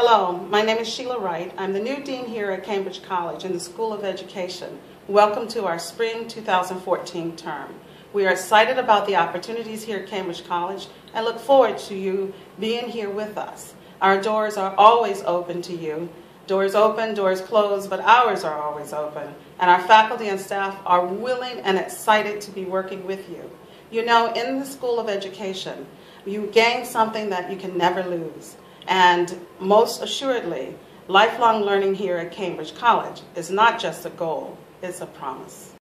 Hello, my name is Shelia Wright. I'm the new dean here at Cambridge College in the School of Education. Welcome to our spring 2014 term. We are excited about the opportunities here at Cambridge College and look forward to you being here with us. Our doors are always open to you. Doors open, doors close, but ours are always open. And our faculty and staff are willing and excited to be working with you. You know, in the School of Education, you gain something that you can never lose. And most assuredly, lifelong learning here at Cambridge College is not just a goal, it's a promise.